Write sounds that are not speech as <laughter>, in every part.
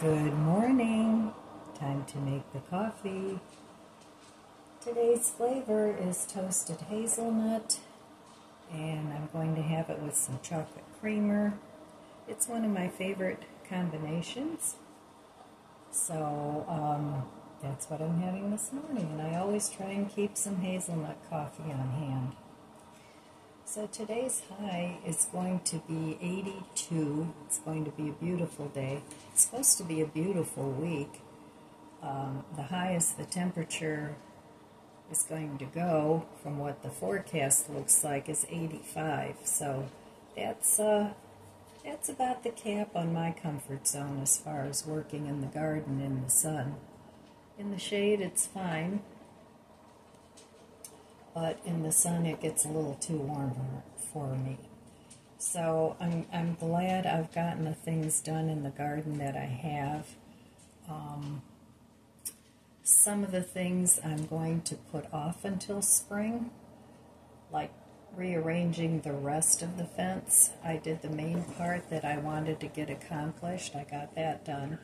Good morning. Time to make the coffee. Today's flavor is toasted hazelnut, and I'm going to have it with some chocolate creamer. It's one of my favorite combinations. So, um, that's what I'm having this morning, and I always try and keep some hazelnut coffee on hand. So today's high is going to be 82. It's going to be a beautiful day. It's supposed to be a beautiful week. Um, the highest the temperature is going to go from what the forecast looks like is 85. So that's uh, that's about the cap on my comfort zone as far as working in the garden in the sun. In the shade, it's fine but in the sun it gets a little too warm for me. So I'm, I'm glad I've gotten the things done in the garden that I have. Um, some of the things I'm going to put off until spring, like rearranging the rest of the fence. I did the main part that I wanted to get accomplished. I got that done.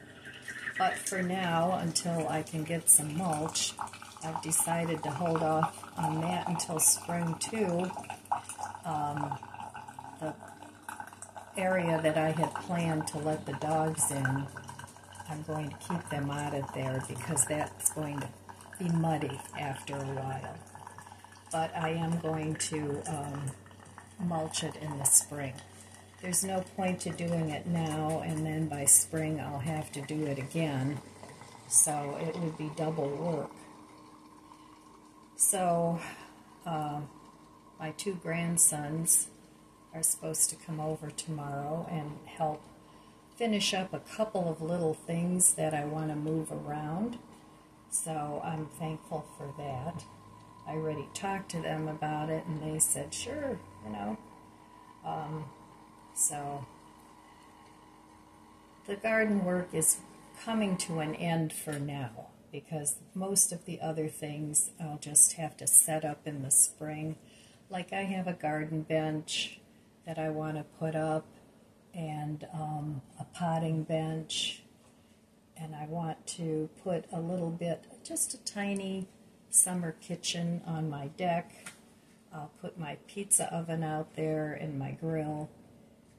But for now, until I can get some mulch, I've decided to hold off on that until spring too. Um, the area that I had planned to let the dogs in, I'm going to keep them out of there because that's going to be muddy after a while. But I am going to um, mulch it in the spring. There's no point to doing it now and then by spring I'll have to do it again. So it would be double work. So, uh, my two grandsons are supposed to come over tomorrow and help finish up a couple of little things that I want to move around. So, I'm thankful for that. I already talked to them about it and they said, sure, you know. Um, so, the garden work is coming to an end for now because most of the other things I'll just have to set up in the spring. Like I have a garden bench that I want to put up and um, a potting bench and I want to put a little bit, just a tiny summer kitchen on my deck. I'll put my pizza oven out there and my grill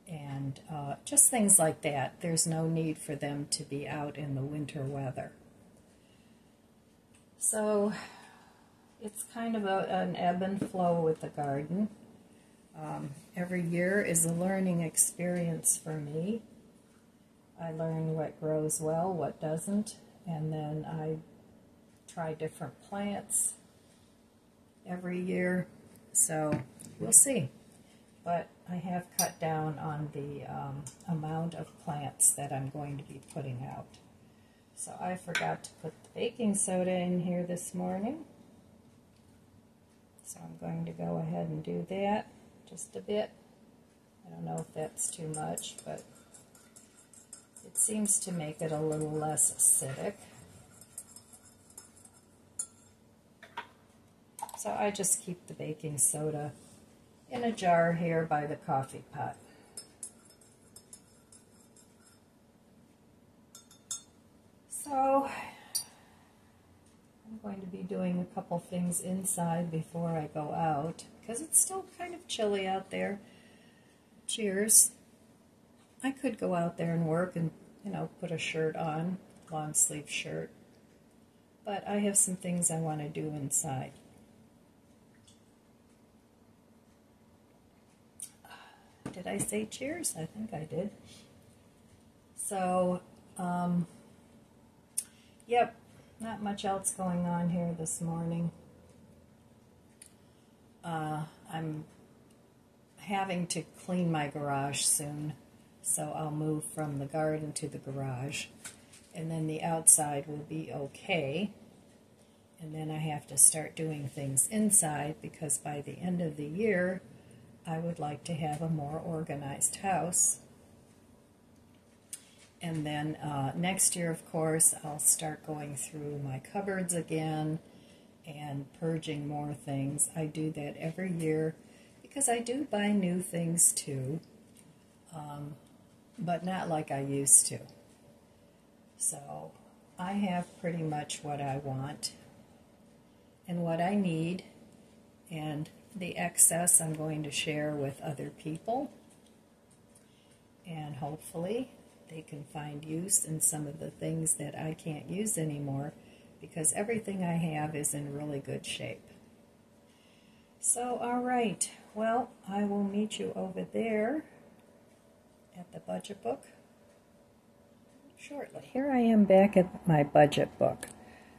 and uh, just things like that. There's no need for them to be out in the winter weather. So it's kind of a, an ebb and flow with the garden. Um, every year is a learning experience for me. I learn what grows well, what doesn't, and then I try different plants every year. So we'll see. But I have cut down on the um, amount of plants that I'm going to be putting out. So I forgot to put baking soda in here this morning. So I'm going to go ahead and do that just a bit. I don't know if that's too much, but it seems to make it a little less acidic. So I just keep the baking soda in a jar here by the coffee pot. So going to be doing a couple things inside before I go out because it's still kind of chilly out there. Cheers. I could go out there and work and, you know, put a shirt on, long sleeve shirt. But I have some things I want to do inside. <sighs> Did I say cheers? I think I did. So, um, Yep, not much else going on here this morning. Uh, I'm having to clean my garage soon, so I'll move from the garden to the garage. And then the outside will be okay. And then I have to start doing things inside because by the end of the year, I would like to have a more organized house and then uh, next year, of course, I'll start going through my cupboards again and purging more things. I do that every year because I do buy new things too, um, but not like I used to. So I have pretty much what I want and what I need, and the excess I'm going to share with other people, and hopefully they can find use in some of the things that I can't use anymore because everything I have is in really good shape. So, all right, well, I will meet you over there at the budget book shortly. Here I am back at my budget book.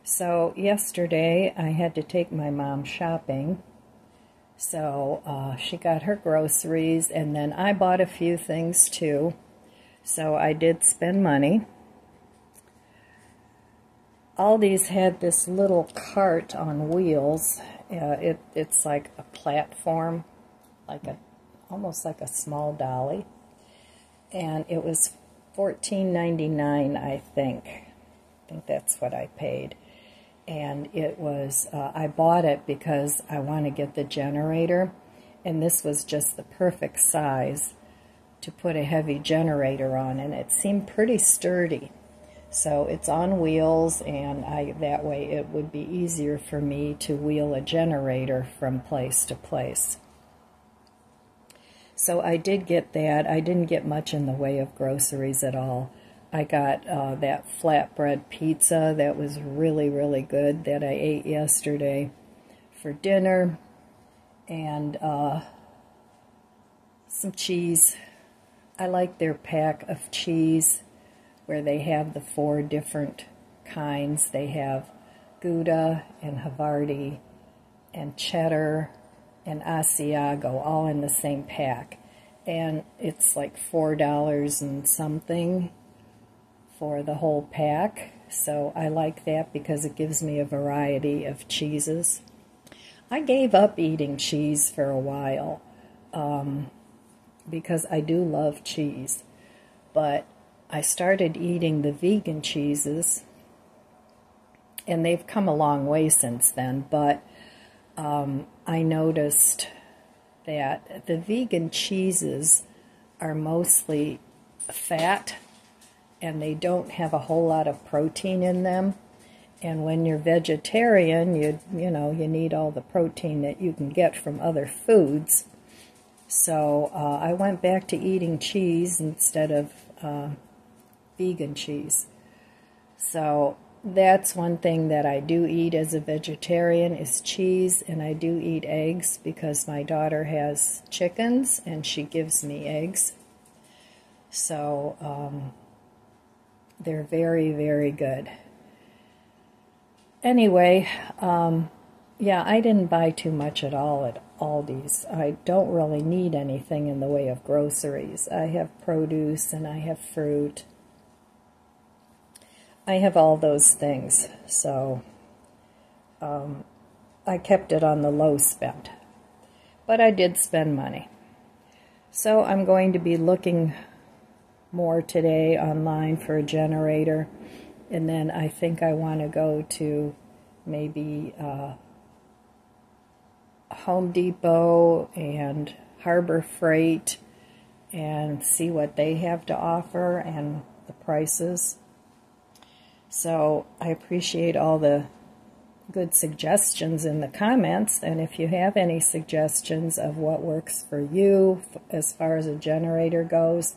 So, yesterday I had to take my mom shopping. So, uh, she got her groceries, and then I bought a few things too. So, I did spend money. Aldi's had this little cart on wheels. Uh, it, it's like a platform, like a almost like a small dolly. And it was $14.99, I think. I think that's what I paid. And it was, uh, I bought it because I want to get the generator. And this was just the perfect size to put a heavy generator on. And it seemed pretty sturdy. So it's on wheels, and I that way it would be easier for me to wheel a generator from place to place. So I did get that. I didn't get much in the way of groceries at all. I got uh, that flatbread pizza that was really, really good that I ate yesterday for dinner, and uh, some cheese. I like their pack of cheese where they have the four different kinds. They have Gouda and Havarti and Cheddar and Asiago all in the same pack. And it's like $4 and something for the whole pack. So I like that because it gives me a variety of cheeses. I gave up eating cheese for a while um, because I do love cheese. But I started eating the vegan cheeses, and they've come a long way since then, but um, I noticed that the vegan cheeses are mostly fat and they don't have a whole lot of protein in them. And when you're vegetarian, you you know you need all the protein that you can get from other foods. So uh, I went back to eating cheese instead of uh, vegan cheese. So that's one thing that I do eat as a vegetarian is cheese and I do eat eggs because my daughter has chickens and she gives me eggs. So um, they're very, very good. Anyway, um, yeah, I didn't buy too much at all at Aldi's. I don't really need anything in the way of groceries. I have produce and I have fruit I have all those things, so um, I kept it on the low spend. But I did spend money. So I'm going to be looking more today online for a generator. And then I think I want to go to maybe uh, Home Depot and Harbor Freight and see what they have to offer and the prices. So I appreciate all the good suggestions in the comments. And if you have any suggestions of what works for you as far as a generator goes,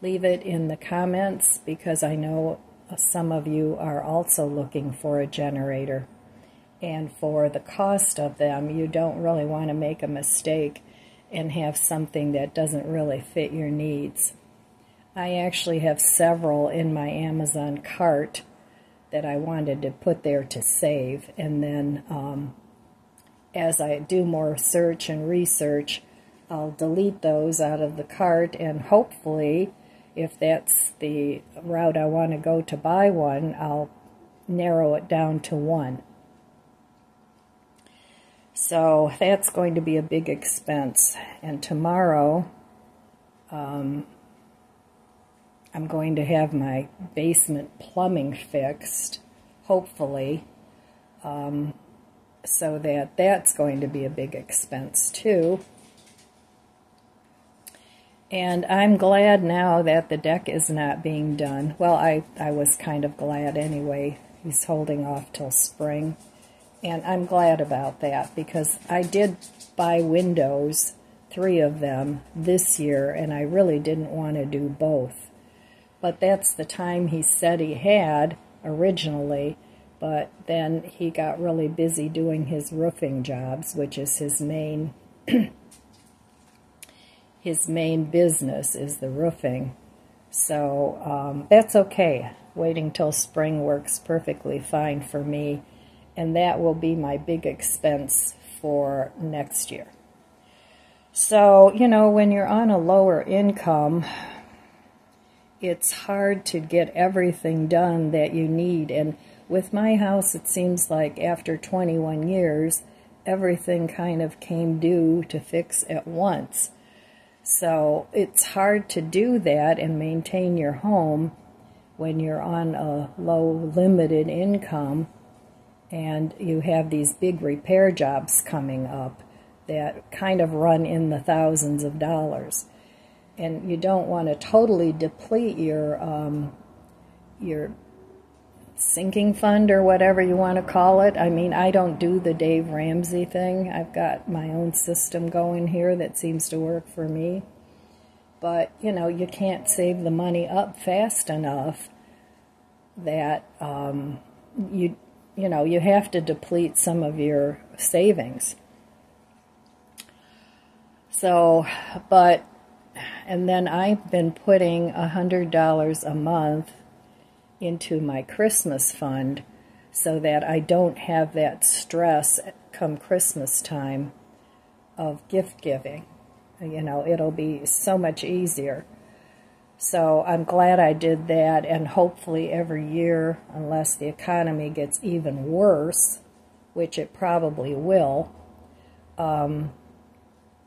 leave it in the comments because I know some of you are also looking for a generator. And for the cost of them, you don't really want to make a mistake and have something that doesn't really fit your needs. I actually have several in my Amazon cart that I wanted to put there to save. And then um, as I do more search and research, I'll delete those out of the cart and hopefully if that's the route I want to go to buy one, I'll narrow it down to one. So that's going to be a big expense. And tomorrow, um, I'm going to have my basement plumbing fixed, hopefully, um, so that that's going to be a big expense too. And I'm glad now that the deck is not being done. Well, I, I was kind of glad anyway. He's holding off till spring. And I'm glad about that because I did buy windows, three of them, this year, and I really didn't want to do both. But that's the time he said he had originally, but then he got really busy doing his roofing jobs, which is his main <clears throat> his main business is the roofing. So um, that's okay. Waiting till spring works perfectly fine for me, and that will be my big expense for next year. So, you know, when you're on a lower income, it's hard to get everything done that you need. And with my house, it seems like after 21 years, everything kind of came due to fix at once. So it's hard to do that and maintain your home when you're on a low limited income and you have these big repair jobs coming up that kind of run in the thousands of dollars. And you don't want to totally deplete your um, your sinking fund or whatever you want to call it. I mean, I don't do the Dave Ramsey thing. I've got my own system going here that seems to work for me. But, you know, you can't save the money up fast enough that um, you, you know, you have to deplete some of your savings. So, but, and then I've been putting a $100 a month into my Christmas fund so that I don't have that stress come Christmas time of gift giving. You know, it'll be so much easier. So I'm glad I did that, and hopefully every year, unless the economy gets even worse, which it probably will, um,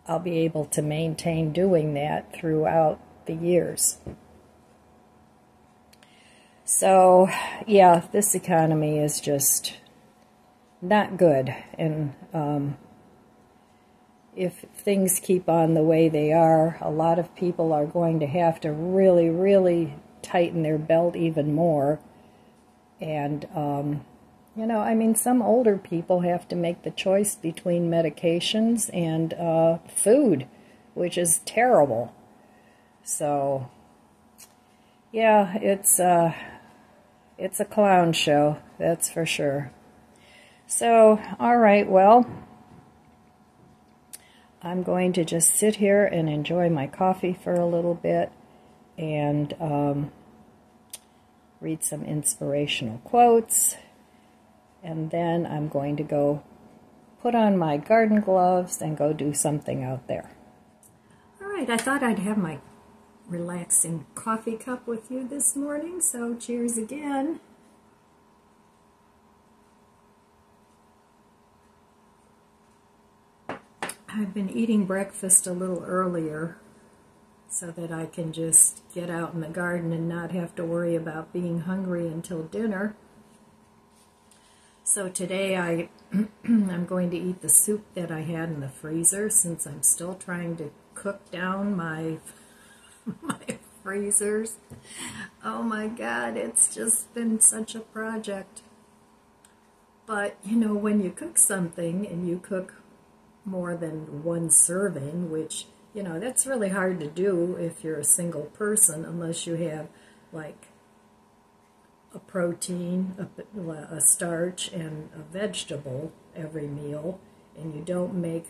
I'll be able to maintain doing that throughout the years. So, yeah, this economy is just not good. And um, if things keep on the way they are, a lot of people are going to have to really, really tighten their belt even more. And, um, you know, I mean, some older people have to make the choice between medications and uh, food, which is terrible. So, yeah, it's. Uh, it's a clown show, that's for sure. So, all right, well, I'm going to just sit here and enjoy my coffee for a little bit and um, read some inspirational quotes. And then I'm going to go put on my garden gloves and go do something out there. All right, I thought I'd have my relaxing coffee cup with you this morning, so cheers again. I've been eating breakfast a little earlier so that I can just get out in the garden and not have to worry about being hungry until dinner. So today I <clears throat> I'm going to eat the soup that I had in the freezer since I'm still trying to cook down my <laughs> my freezers. Oh my God, it's just been such a project. But, you know, when you cook something and you cook more than one serving, which, you know, that's really hard to do if you're a single person unless you have, like, a protein, a, a starch, and a vegetable every meal, and you don't make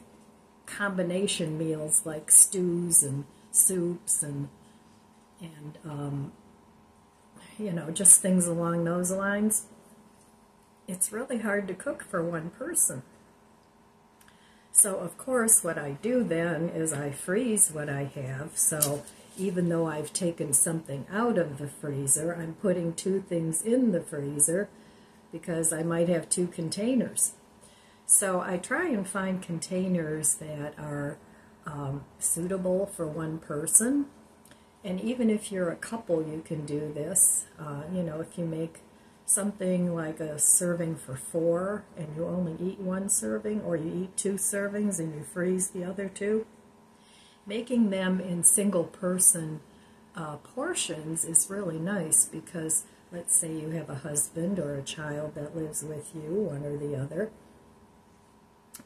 combination meals like stews and soups and and um, you know just things along those lines. It's really hard to cook for one person. So of course what I do then is I freeze what I have. So even though I've taken something out of the freezer, I'm putting two things in the freezer because I might have two containers. So I try and find containers that are um, suitable for one person. And even if you're a couple, you can do this. Uh, you know, if you make something like a serving for four and you only eat one serving, or you eat two servings and you freeze the other two. making them in single person uh, portions is really nice because let's say you have a husband or a child that lives with you, one or the other.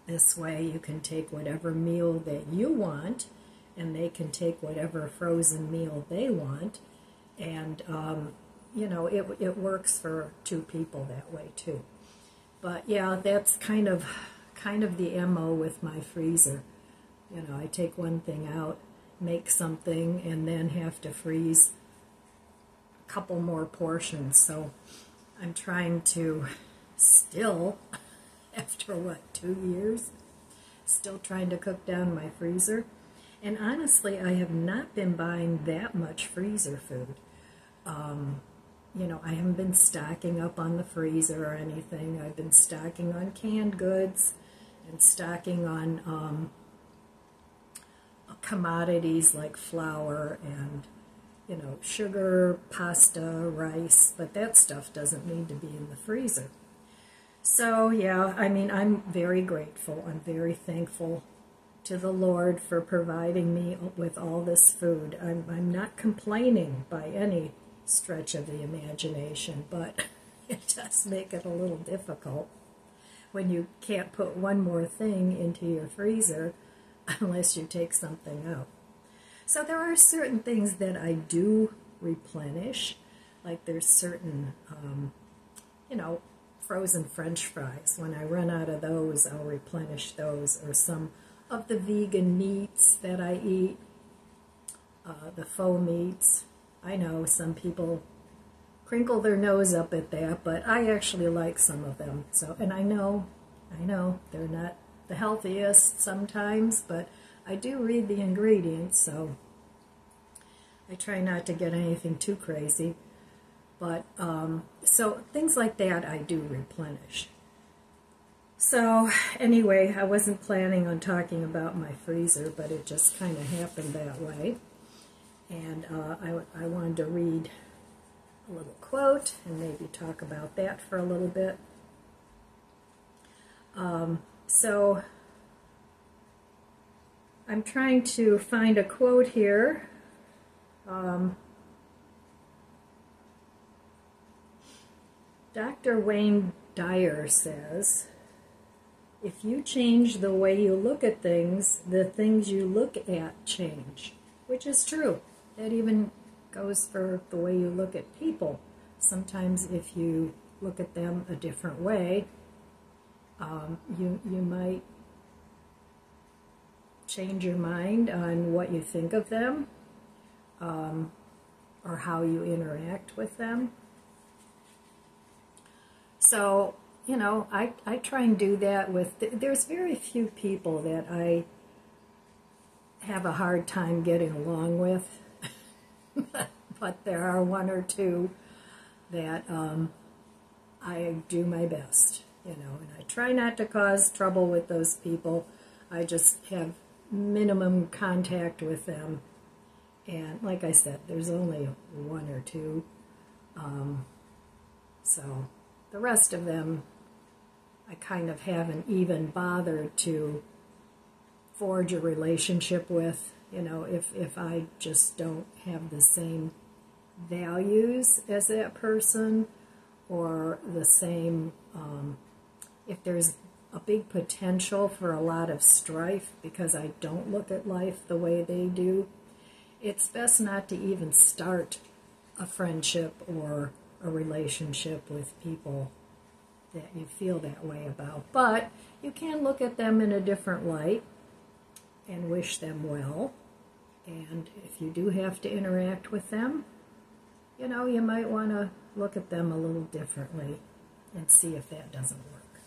This way you can take whatever meal that you want and they can take whatever frozen meal they want. And, um, you know, it, it works for two people that way too. But yeah, that's kind of kind of the MO with my freezer. You know, I take one thing out, make something, and then have to freeze a couple more portions. So I'm trying to still, <laughs> after what, two years, still trying to cook down my freezer. And honestly, I have not been buying that much freezer food. Um, you know, I haven't been stocking up on the freezer or anything. I've been stocking on canned goods and stocking on um, commodities like flour and, you know, sugar, pasta, rice, but that stuff doesn't need to be in the freezer. So, yeah, I mean, I'm very grateful. I'm very thankful to the Lord for providing me with all this food. I'm, I'm not complaining by any stretch of the imagination, but <laughs> it does make it a little difficult when you can't put one more thing into your freezer <laughs> unless you take something out. So there are certain things that I do replenish, like there's certain, um, you know, frozen french fries. When I run out of those, I'll replenish those, or some of the vegan meats that I eat, uh, the faux meats. I know some people crinkle their nose up at that, but I actually like some of them. So, and I know, I know they're not the healthiest sometimes, but I do read the ingredients, so I try not to get anything too crazy. But, um, so things like that I do replenish. So, anyway, I wasn't planning on talking about my freezer, but it just kind of happened that way. And uh, I, I wanted to read a little quote and maybe talk about that for a little bit. Um, so I'm trying to find a quote here. Um, Dr. Wayne Dyer says, if you change the way you look at things, the things you look at change, which is true. That even goes for the way you look at people. Sometimes if you look at them a different way, um, you, you might change your mind on what you think of them um, or how you interact with them. So, you know, I, I try and do that with, there's very few people that I have a hard time getting along with <laughs> but there are one or two that um, I do my best, you know, and I try not to cause trouble with those people. I just have minimum contact with them. And like I said, there's only one or two. Um, so the rest of them, I kind of haven't even bothered to forge a relationship with you know, if, if I just don't have the same values as that person or the same, um, if there's a big potential for a lot of strife because I don't look at life the way they do, it's best not to even start a friendship or a relationship with people that you feel that way about. But you can look at them in a different light and wish them well. And if you do have to interact with them, you know, you might want to look at them a little differently and see if that doesn't work.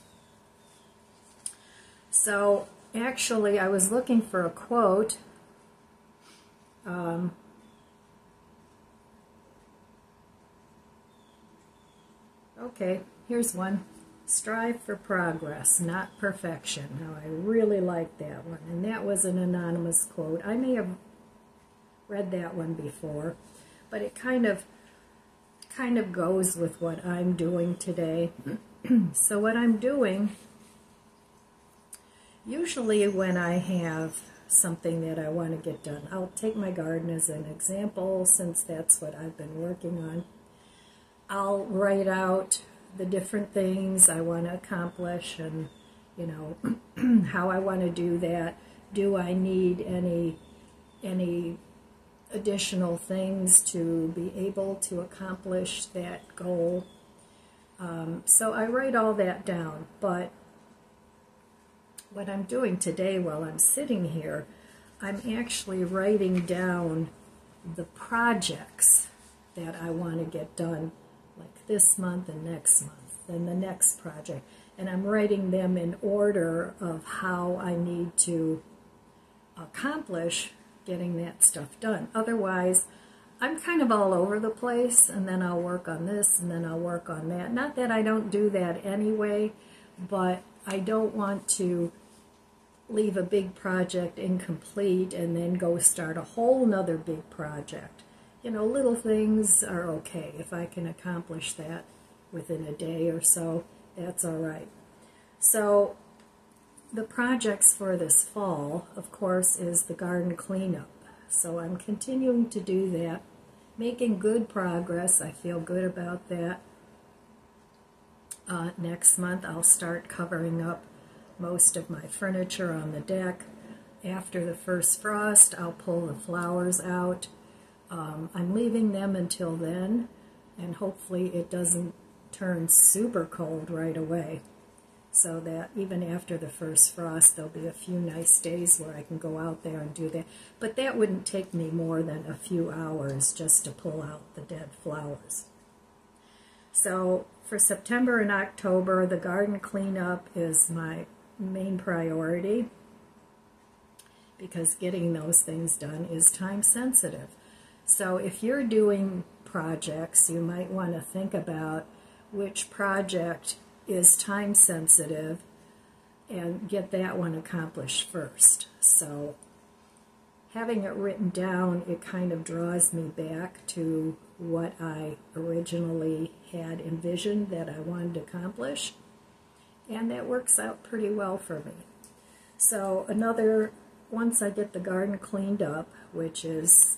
So, actually, I was looking for a quote. Um, okay, here's one. Strive for progress, not perfection. Now, I really like that one. And that was an anonymous quote. I may have read that one before, but it kind of kind of goes with what I'm doing today. Mm-hmm. so what I'm doing, usually when I have something that I want to get done. I'll take my garden as an example since that's what I've been working on. I'll write out the different things I want to accomplish and, you know, <clears throat> how I want to do that. Do I need any any additional things to be able to accomplish that goal? Um, so I write all that down, but what I'm doing today while I'm sitting here, I'm actually writing down the projects that I want to get done like this month and next month and the next project. And I'm writing them in order of how I need to accomplish getting that stuff done. Otherwise, I'm kind of all over the place and then I'll work on this and then I'll work on that. Not that I don't do that anyway, but I don't want to leave a big project incomplete and then go start a whole nother big project. You know, little things are okay. If I can accomplish that within a day or so, that's all right. So the projects for this fall, of course, is the garden cleanup. So I'm continuing to do that, making good progress. I feel good about that. Uh, next month I'll start covering up most of my furniture on the deck. After the first frost, I'll pull the flowers out. Um, I'm leaving them until then, and hopefully it doesn't turn super cold right away. So that even after the first frost, there'll be a few nice days where I can go out there and do that. But that wouldn't take me more than a few hours just to pull out the dead flowers. So for September and October, the garden cleanup is my main priority because getting those things done is time sensitive. So if you're doing projects, you might want to think about which project is time sensitive and get that one accomplished first. So having it written down, it kind of draws me back to what I originally had envisioned that I wanted to accomplish and that works out pretty well for me. So another, once I get the garden cleaned up, which is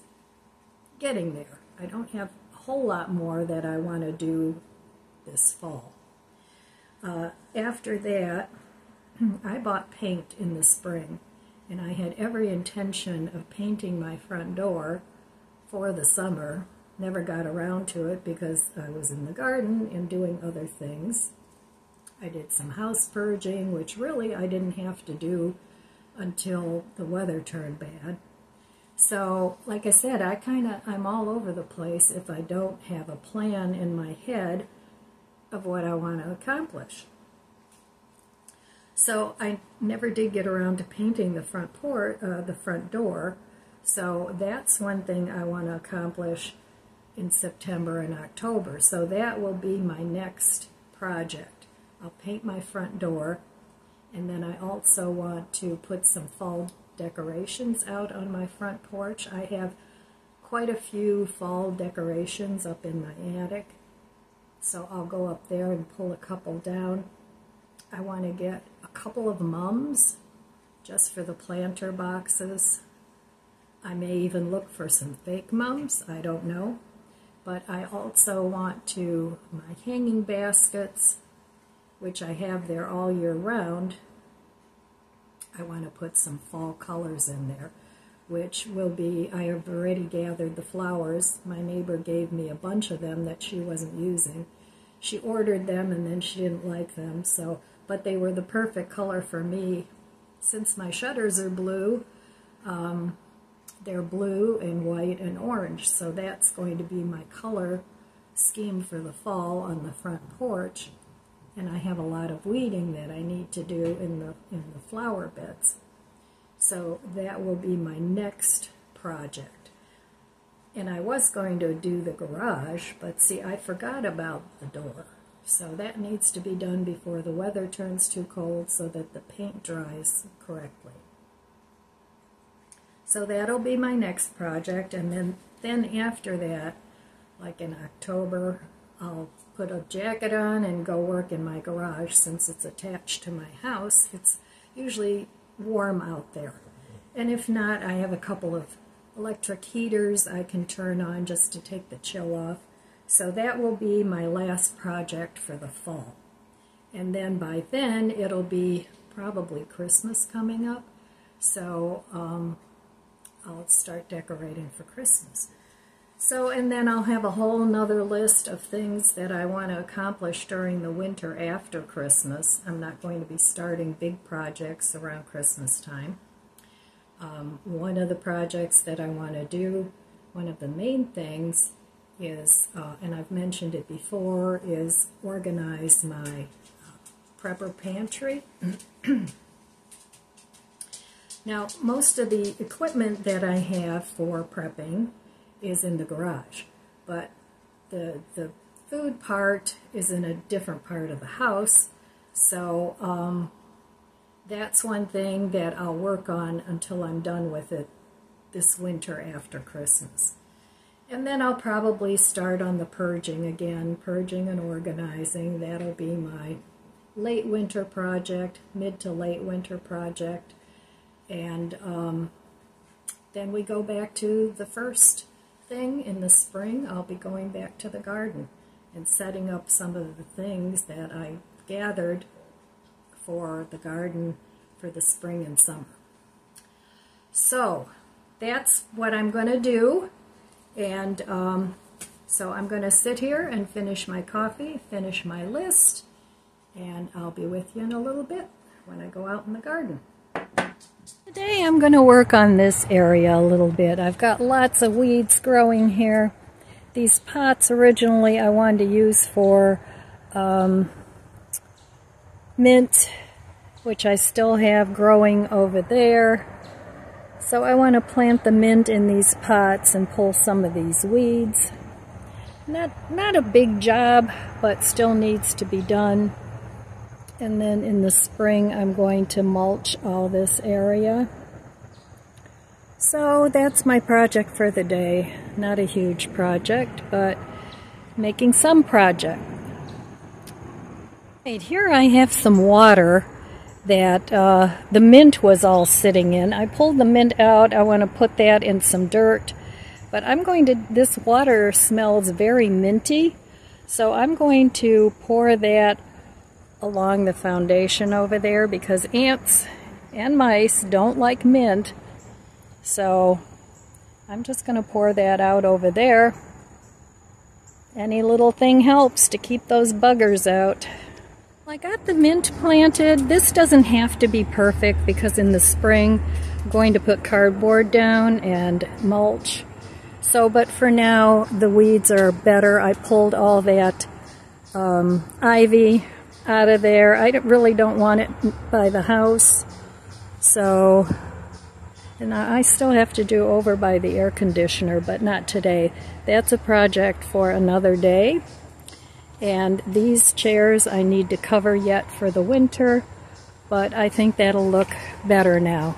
getting there, I don't have a whole lot more that I want to do this fall. Uh, after that, <clears throat> I bought paint in the spring, and I had every intention of painting my front door for the summer. Never got around to it because I was in the garden and doing other things. I did some house purging, which really I didn't have to do until the weather turned bad. So, like I said, I kind of I'm all over the place if I don't have a plan in my head of what I want to accomplish. So I never did get around to painting the front port, uh, the front door. So that's one thing I want to accomplish in September and October. So that will be my next project. I'll paint my front door and then I also want to put some fall decorations out on my front porch. I have quite a few fall decorations up in my attic. So I'll go up there and pull a couple down. I want to get a couple of mums just for the planter boxes. I may even look for some fake mums, I don't know. But I also want to, my hanging baskets, which I have there all year round, I want to put some fall colors in there, which will be, I have already gathered the flowers. My neighbor gave me a bunch of them that she wasn't using. She ordered them and then she didn't like them, so, but they were the perfect color for me. Since my shutters are blue, um, they're blue and white and orange, so that's going to be my color scheme for the fall on the front porch and I have a lot of weeding that I need to do in the in the flower beds. So that will be my next project. And I was going to do the garage, but see, I forgot about the door. So that needs to be done before the weather turns too cold so that the paint dries correctly. So that'll be my next project, and then, then after that, like in October, I'll put a jacket on and go work in my garage since it's attached to my house. It's usually warm out there. And if not, I have a couple of electric heaters I can turn on just to take the chill off. So that will be my last project for the fall. And then by then, it'll be probably Christmas coming up. So um, I'll start decorating for Christmas. So, and then I'll have a whole nother list of things that I want to accomplish during the winter after Christmas. I'm not going to be starting big projects around Christmas time. Um, one of the projects that I want to do, one of the main things is, uh, and I've mentioned it before, is organize my uh, prepper pantry. now, most of the equipment that I have for prepping is in the garage, but the, the food part is in a different part of the house, so um, that's one thing that I'll work on until I'm done with it this winter after Christmas. And then I'll probably start on the purging again, purging and organizing. That'll be my late winter project, mid to late winter project. And um, then we go back to the first thing in the spring. I'll be going back to the garden and setting up some of the things that I gathered for the garden for the spring and summer. So that's what I'm going to do. And um, so I'm going to sit here and finish my coffee, finish my list, and I'll be with you in a little bit when I go out in the garden. Today I'm going to work on this area a little bit. I've got lots of weeds growing here. These pots originally I wanted to use for um, mint, which I still have growing over there. So I want to plant the mint in these pots and pull some of these weeds. Not, not a big job, but still needs to be done. And then in the spring, I'm going to mulch all this area. So that's my project for the day. Not a huge project, but making some project. Right, here I have some water that uh, the mint was all sitting in. I pulled the mint out. I want to put that in some dirt. But I'm going to, this water smells very minty. So I'm going to pour that along the foundation over there because ants and mice don't like mint. So I'm just going to pour that out over there. Any little thing helps to keep those buggers out. I got the mint planted. This doesn't have to be perfect because in the spring I'm going to put cardboard down and mulch. So, but for now the weeds are better. I pulled all that um, ivy out of there. I really don't want it by the house. So, and I still have to do over by the air conditioner, but not today. That's a project for another day. And these chairs I need to cover yet for the winter, but I think that'll look better now.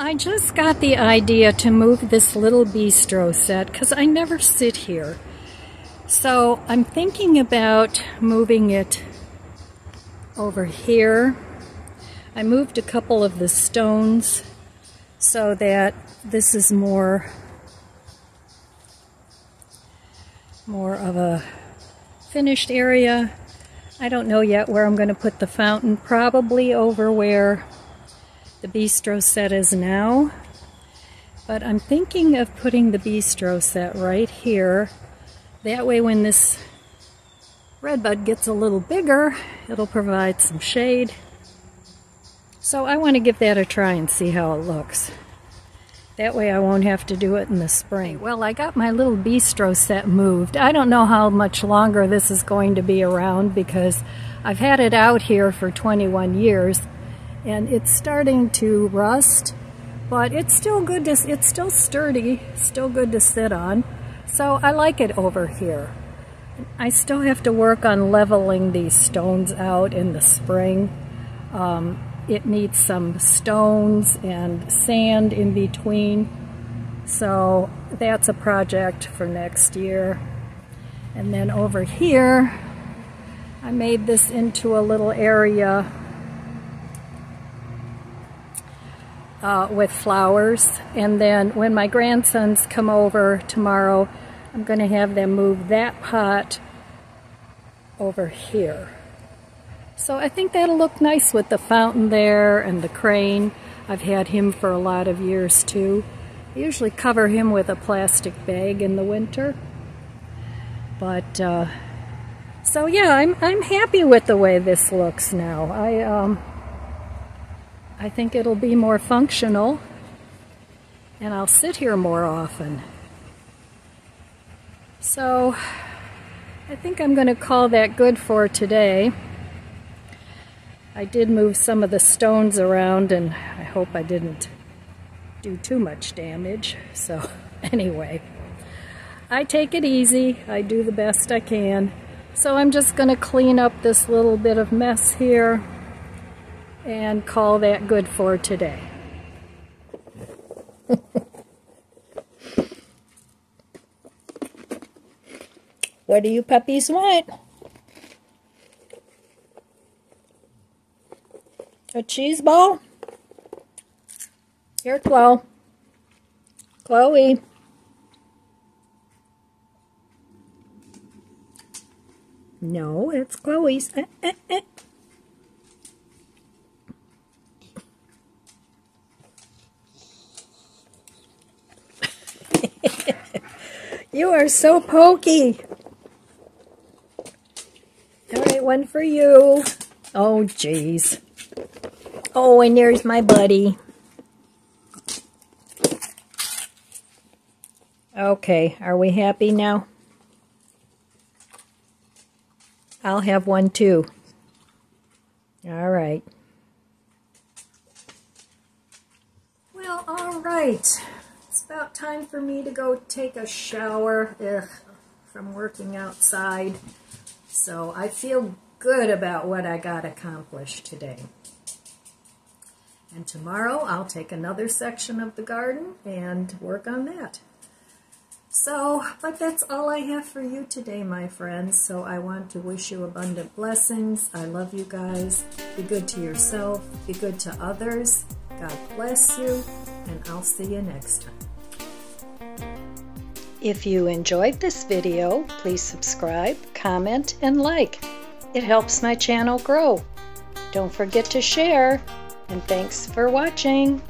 I just got the idea to move this little bistro set because I never sit here. So I'm thinking about moving it over here. I moved a couple of the stones so that this is more more of a finished area. I don't know yet where I'm going to put the fountain, probably over where the bistro set is now. But I'm thinking of putting the bistro set right here. That way when this redbud gets a little bigger, it'll provide some shade. So I want to give that a try and see how it looks. That way I won't have to do it in the spring. Well, I got my little bistro set moved. I don't know how much longer this is going to be around because I've had it out here for 21 years and it's starting to rust, but it's still good to, it's still sturdy, still good to sit on. So I like it over here. I still have to work on leveling these stones out in the spring. Um, it needs some stones and sand in between. So that's a project for next year. And then over here, I made this into a little area uh, with flowers. And then when my grandsons come over tomorrow, I'm going to have them move that pot over here. So I think that'll look nice with the fountain there and the crane. I've had him for a lot of years too. I usually cover him with a plastic bag in the winter. But, uh, so yeah, I'm, I'm happy with the way this looks now. I, um, I think it'll be more functional and I'll sit here more often. So I think I'm going to call that good for today. I did move some of the stones around and I hope I didn't do too much damage. So <laughs> anyway, I take it easy. I do the best I can. So I'm just going to clean up this little bit of mess here and call that good for today. What do you puppies want? A cheese ball? Here, Chloe. Chloe. No, it's Chloe's. Eh, eh, eh. <laughs> you are so pokey. All right, one for you. Oh, jeez. Oh, and there's my buddy. Okay, are we happy now? I'll have one too. All right. Well, all right. It's about time for me to go take a shower ugh, from working outside. So I feel good about what I got accomplished today. And tomorrow I'll take another section of the garden and work on that. So, but that's all I have for you today, my friends. So I want to wish you abundant blessings. I love you guys. Be good to yourself. Be good to others. God bless you. And I'll see you next time. If you enjoyed this video, please subscribe, comment, and like. It helps my channel grow. Don't forget to share. And thanks for watching.